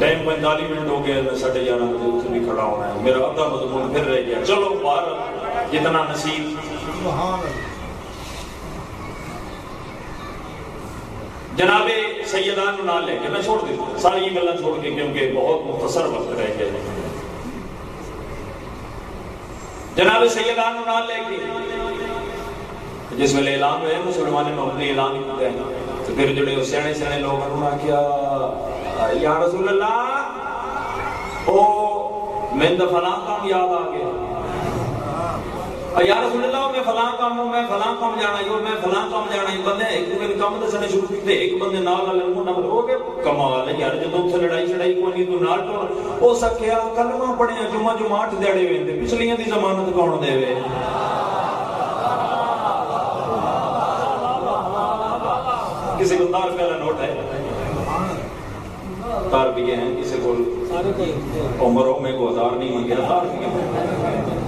Time पैंतालीस minute हो गया, मैं साढ़े ग्यारह बजे उत्थे भी खड़ा होना है। मेरा अद्धा मजमून फिर रह गया। चलो बाहर, जितना नसीब। जनाबे सैयदान नाल लेके मैं छोड़ देता सारी गल्ला छोड़ के क्योंकि बहुत मुख्तसर वक्त रह गया जनाबे सैयदान नाल लेके जिस वेले ऐलान होया, मुसलमान ने अपने ऐलान किया तो फिर जेडे सियाने सियाने लोग आख्या ओ मैंने तो फलां काम याद आ गया। रसूल अल्लाह मैं फलां काम मैं फलां काम जाना ही मैं फलां काम जाना बंदे एक दूसरे काम दसने शुरू कीते एक बंदे नाल हो गए कमाल है यार लड़ाई छड़ाई कोई नहीं तू नाल कलमा पढ़िया जुमा वेंदे पिछलियाँ दी जमानत कौन देवे? किसी को तार नोट है? तार भी हैं किसी को उम्र हो में को हज़ार नहीं मंगे तार भी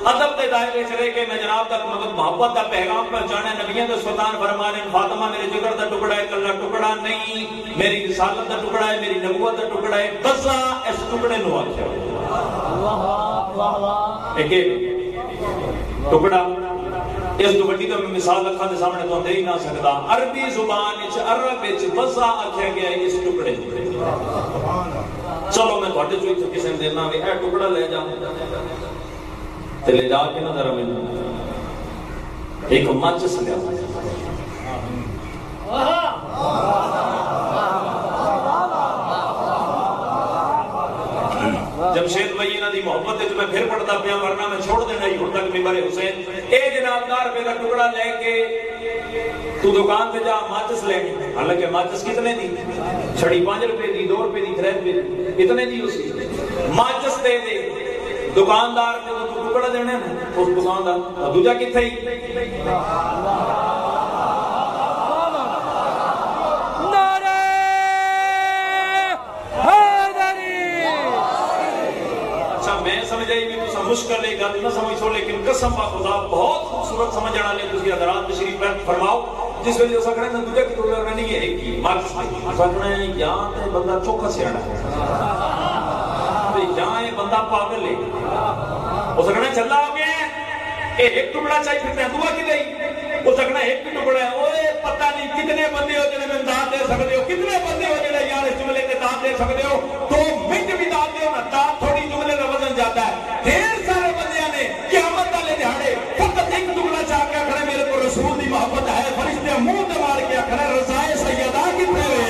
अदब के दायरे च रह के मैं जनाब तक मतलब मोहब्बत का पैगाम पहुंचाना नबियों के सुल्तान फरमा रहे फातिमा मेरे जिगर का टुकड़ा है, कल्ला टुकड़ा नहीं, मेरी रिसालत का टुकड़ा है, मेरी नबूवत का टुकड़ा है दसा इस टुकड़े नु आख्या टुकड़ा, इस तो तो मैं मिसाल अखा के सामने तो दे ना सकता अरबी ज़ुबान अरब च बसा आख्या गया इस टुकड़े चलो मैं थोड़े चो इत्थे किसी ने देना भी ए टुकड़ा ले जा ले जाके ना जरा मैनू एक माचिस लिया जमशेद भाई की मोहब्बत मैं फिर पढ़ता पाया, वरना मैं छोड़ देना ही हूँ तक मेरे हुसैन। ए जनाब दस रुपए का टुकड़ा लेके तू दुकान पे जा, माचिस लेनी। हालाँकि माचिस कितने दी? छड़ी पाँच रुपए दी, दो रुपए दी त्रै रुपए कितने दी उसी। माचिस दे दे। दुकानदार तो टुकड़ा देने उस दुकानदार दूजा किथे मुश्किल है गल ना समझो लेकिन कसम बा खुदा बहुत खूबसूरत समझ आने वाले तुझे हजरात तशरीफ़ फरमाओ जिस वेले सकने ना दूजा की टोला नहीं है एक ही मार्क्स सकने या ते बंदा सियाड़ा या बंदा पागल है हो सकना चला ए एक टुकड़ा चाहिए, फिर तेंदुआ की नहीं? हो सकना एक ही टुकड़ा है। ओए, पता नहीं कितने बंदे हो जिन्हें मैं दान दे सकते हो। कितने बंदे हो जिन्हें यार इस जुमले के दान दे सकते हो? दो मिनट भी दान दो ना दान थोड़ी जुमले का वज़न जाता है। ढेर सारे बंदिया ने कियामत वाले दिहाड़े फकत एक टुकड़ा चाह के खड़े मेरे को रसूल की मोहब्बत है, फरिश्ते मुँह ते मार के खड़े रजाए सैयदा कितने मैदान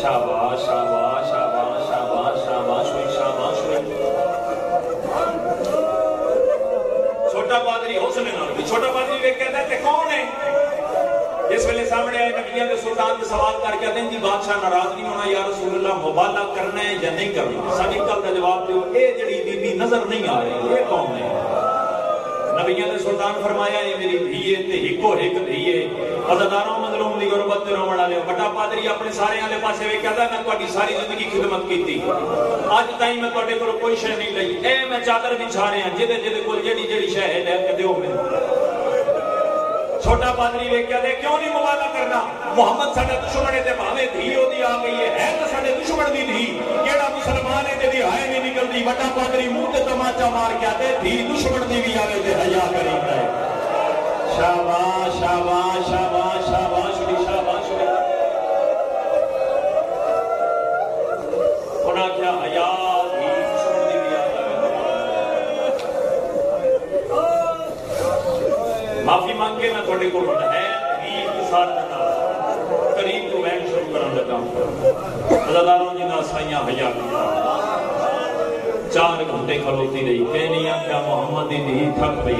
शाबाश शाबाश शाबाश शाबाश शाबाश शाबाश छोटा पादरी हौसले नाल छोटा पादरी वे कहता है कौन है? जिस वेले सामने आए नबियाँ के सुल्तान के सवाल करके आते जी बादशाह नाराज़ नहीं होना, या रसूल अल्लाह मुबाला करना है या नहीं करना? साडी गल का जवाब दियो, ए जड़ी बीबी नज़र नहीं आ रही, ये कौन है? नबियाँ ने सुल्तान फरमाया, ये मेरी धी है ते हिको हिक धी अज़ादारों ਦੀ ਗੁਰਬਤ ਤੇ ਰੋਣ ਵਾਲਿਓ ਬਟਾ ਪਾਦਰੀ ਆਪਣੇ ਸਾਰਿਆਂ ਵਾਲੇ ਪਾਸੇ ਵੇ ਕਹਦਾ ਮੈਂ ਤੁਹਾਡੀ ਸਾਰੀ ਜ਼ਿੰਦਗੀ ਖਿਦਮਤ ਕੀਤੀ ਅੱਜ ਤਾਈ ਮੈਂ ਤੁਹਾਡੇ ਕੋਲ ਕੋਈ ਸ਼ੈ ਨਹੀਂ ਲਈ ਇਹ ਮੈਂ ਚਾਦਰ ਵਿਛਾ ਰਿਹਾ ਜਿਹਦੇ ਜਿਹਦੇ ਕੋਲ ਜਿਹੜੀ ਜਿਹੜੀ ਸ਼ੈ ਹੈ ਲੈ ਕੇ ਦਿਓ ਮੈਨੂੰ ਛੋਟਾ ਪਾਦਰੀ ਵੇ ਕਹਦੇ ਕਿਉਂ ਨਹੀਂ ਮੁਬਾਲਾ ਕਰਨਾ ਮੁਹੰਮਦ ਸਾਡਾ ਦੁਸ਼ਮਣ ਹੈ ਤੇ ਭਾਵੇਂ ਧੀ ਉਹਦੀ ਆ ਗਈ ਹੈ ਹੈ ਤਾਂ ਸਾਡੇ ਦੁਸ਼ਮਣ ਦੀ ਧੀ ਕਿਹੜਾ ਮੁਸਲਮਾਨ ਹੈ ਜਿਹਦੀ ਹਾਏ ਨਹੀਂ ਨਿਕਲਦੀ ਵੱਡਾ ਪਾਦਰੀ ਮੂੰਹ ਤੇ ਤਮਾਚਾ ਮਾਰ ਕੇ ਆਦੇ ਧੀ ਦੁਸ਼ਮਣ ਦੀ ਵੀ ਆਵੇ ਤੇ ਹਯਾ ਕਰੀਦਾ ਹੈ ਸ਼ਾਬਾਸ਼ ਸ਼ਾਬਾਸ਼ ਸ਼ਾਬਾਸ਼ थोड़े को है ईद के साथ करीब तो वैन शुरू करने लगा अदादारों जी ना साइया हया चार घंटे खलोती रही, कहनी आख्या, मोहम्मद दी थक पई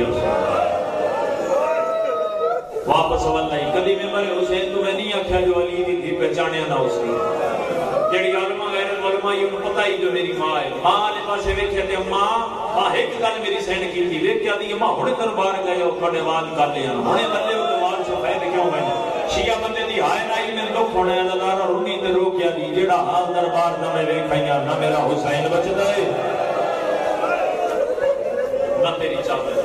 वापस वल आई कदी में मरे हुसैन तो मैं नहीं आख्या जो अली दी थी, पहचानिया ना उसी। जेड़ी आलमा गैर आलमा ये पता ही जो मेरी माँ है। माँ ने पासे वेखे ते, अम्मा माँ एक गल मेरी सहन की थी वेख्या दी माँ हुणे दरबार गए हो थोड़े वाल कर लिया हुणे बल्ले हो तो वाल सफ़ेद क्यों गए शिया बंदे दी हाय ना ही में दुख होने नज़ारा रुनी ते रोकिया दी जेड़ा हाल दरबार ना मैं वेखाइया ना मेरा हुसैन बचदा है ना तेरी चादर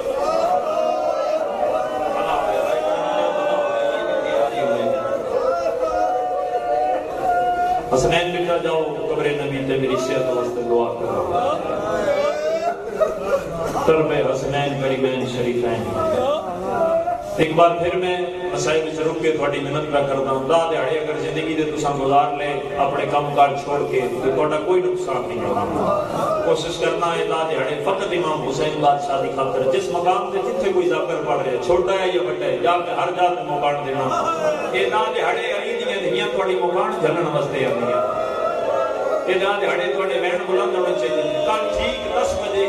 हसनैन बेटा जाओ कब्रे नबी ते मेरी सेहत वास्ते दुआ करो अख्तर में हसनैन करीमैन शरीफैन एक बार फिर मैं मसाई बजुर्ग के थोड़ी मेहनत का करता हूँ। दा दिहाड़े अगर ज़िंदगी दे तुसा गुजार ले, अपने काम कार छोड़ के तो थोड़ा कोई नुकसान नहीं होगा। कोशिश करना है दा दिहाड़े। फकत इमाम हुसैन बादशाह की खातर, जिस मकाम से जिथे कोई जाकर पढ़ रहे, छोटा है या बड़ा है, जाके हर जात में मकान देना। ये दा दिहाड़े अली दिन धीयां थोड़ी मकान जलन वास्ते आंदियाँ। ये दा दिहाड़े थोड़े बहन बुलंद होने चाहिए। कल ठीक दस बजे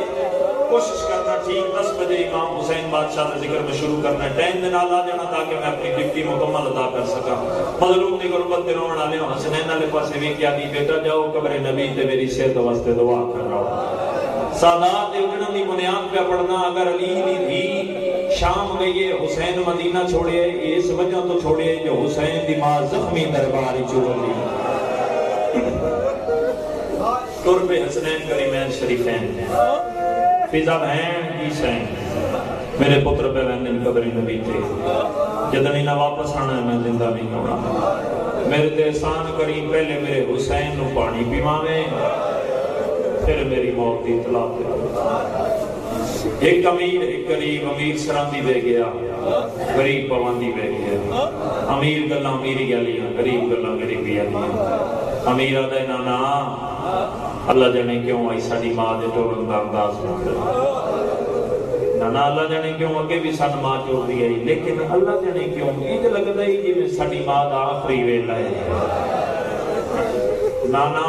कोशिश करना ठीक, दस बजे इमाम हुसैन बादशाह का ज़िक्र में शुरू करना टाइम के नाल आ जाना ताकि मैं अपनी ड्यूटी मुकम्मल अदा कर सका। मजलूम की गुरबत के रोने वाले हसनैन वाले पासे भी क्या दी बेटा जाओ, कब्रे नबी ते मेरी सेहत वास्ते दुआ कर रहा हूँ। सादात उजड़न की बुनियाद पे पढ़ना, अगर अली शाम गई है हुसैन मदीना छोड़े, इस वजह तो छोड़े जो हुसैन माँ जख्मी दरबार तुरबे हसनैन शरीफैन फिजा बहन की सैन। मेरे पुत्र पे वैन कबरी नबी थे जदनी ना वापस आना मैं ज़िंदा नहीं होना। मेरे ते एहसान करी, पहले मेरे हुसैन नु पानी पिवावे, फिर मेरी मौत की इतला एक अमीर, एक गरीब, अमीर सरांदी वे गया। गरीब पवांदी वे गया। अमीर गल्ला अमीरी गलियाँ गरीब गल्ला गरीबी अमीर आदा नाना अल्लाह जाने क्यों? आई साडी माँ दे टोलन दा अंदाज ना ना अल्लाह जाने क्यों? अगे भी सन माँ आई। लेकिन अल्लाह जाने क्यों? इंज लगदा ही साडी माँ दा आखिरी वेला है। नाना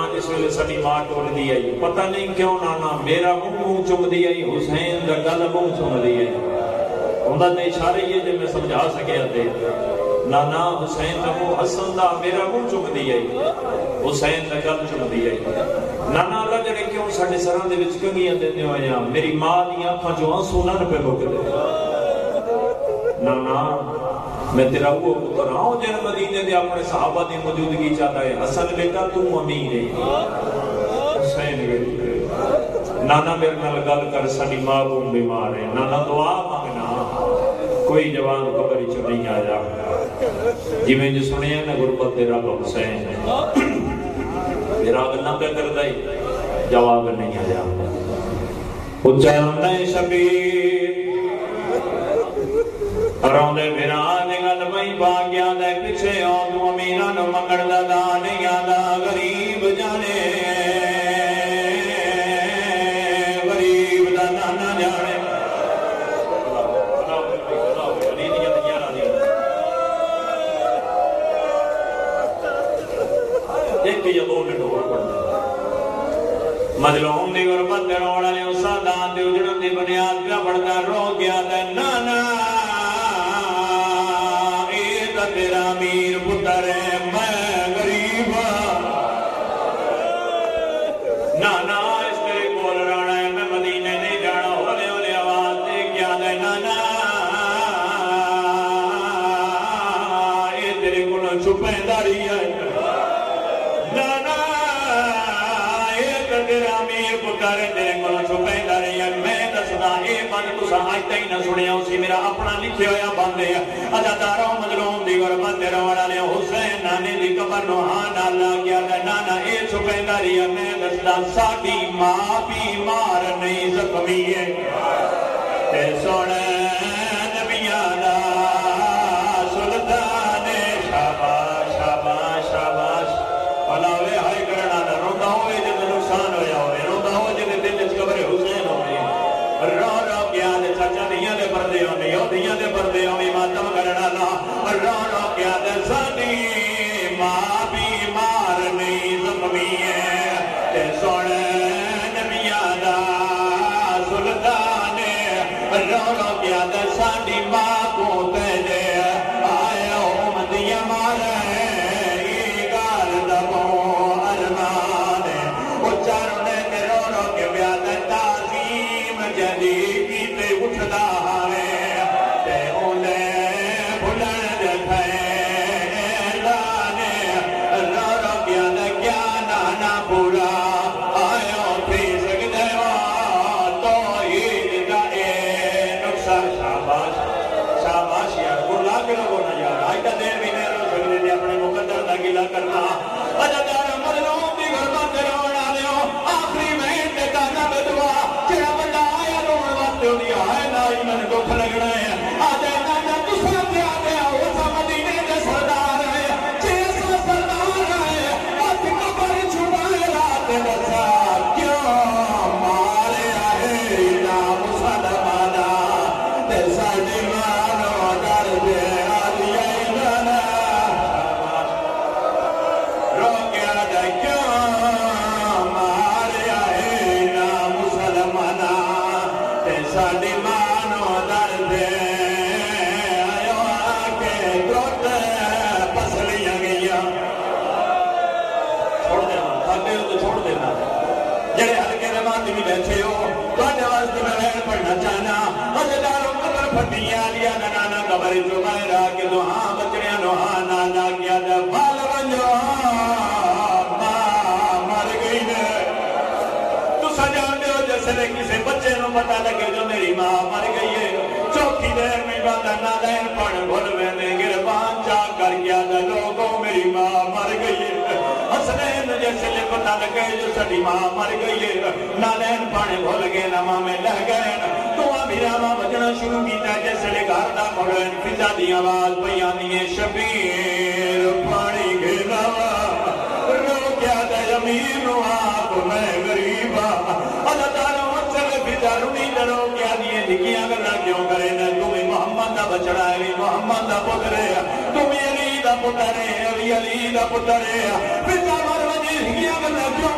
माँ टोरदी आई। पता नहीं क्यों नाना मेरा मुँह मुँह चुमदी आई, हुसैन दा गल मुँह चुमदी आई। हुंदा ते जे मैं समझा सकिया ते। नाना हुसैन दा मुँह हसन दा मेरा मुँह चुमदी आई। हुसैन दा गल चुमदी आई। नाना क्यों दे विच कंगियाँ देंदे होए आ मेरी माँ दी आंखां चों आँसू ना पे मुकदे नाना मैं तेरा वो पुत्र दे कोई जवान कबर च नहीं आया जिवें जो सुनिया ना गुरबत रब हुसैन मेरा गल्ला पे करदा ही जवाब नहीं आया उच्चारण शबीर। रोंदे बिना निकल मई भाग्या दा दान यादा गरीब। बदलोम दी गुरबत रोड़ ने उसा दान दे उजड़न दी बुनियाद पिया बढ़ता रो गया ना ना बंद तुस अज तक ना सुने उसी मेरा अपना लिखे हुआ बंद है। अदादारों मजलूम दीवर बंदे रवण वाले हुसैन नाने की कबर नो हाँ डाल गया नाना ये ए रही है मैं दसदा सा माँ भी मार नहीं जख्मी है। सोना ਫੱਟੀਆਂ ਲਿਆ ਨਾ ਨਾਨਾ ਕਬਰ ਜੋ ਮੈਂ ਕੇ ਦੁਆ ਬੱਚਿਆਂ ਨੂੰ ਹਾਂ ਨਾ ਨਾ ਗਿਆ ਦਾ ਬਾਲ ਵੰਜੋ ਮਾਂ ਮਰ ਗਈ ਨੇ ਤੁਸੀਂ ਜਾਣਦੇ ਹੋ ਜਿਸ ਵੇਲੇ ਕਿਸੇ ਬੱਚੇ ਨੂੰ ਪਤਾ ਲੱਗੇ ਜੋ ਮੇਰੀ ਮਾਂ ਮਰ ਗਈ ਹੈ ਚੌਥੀ ਦੇਰ ਨਹੀਂ ਬਾਦਾ ਨਾ ਲੈਣ ਪੜ ਭੁੱਲ ਵੇਨੇ ਗਿਰਬਾਨ ਚਾ ਕਰ ਗਿਆ ਦਾ ਲੋਗੋ ਮੇਰੀ ਮਾਂ ਮਰ ਗਈ ਹੈ ਹਸਨੈਨ ਜਿਸ ਵੇਲੇ ਪਤਾ ਲੱਗੇ ਜੋ ਸਾਡੀ ਮਾਂ ਮਰ ਗਈ ਹੈ ਨਾ ਲੈਣ ਪਾਣੇ ਭੁੱਲ ਗਏ ਨਾ ਮਾਮੇ ਲੈ ਗਏ ਤੂੰ ਮੇਰਾ ਮਾਂ शुरू किया जिसले घर का मगन फिजा दी आवाज़ शबीर पानी गिरावा। ज़मीन आप मैं गरीबा अल्लाह रुनी क्या दिए निकिया क्यों करे ना? तुम्हें मोहम्मद का बचड़ा है मोहम्मद दा पुत्र है। तुम्हें अली का पुत्र है, अली अली दा पुत्र है। फिजा मरवा दी निकिया गल्ला क्यों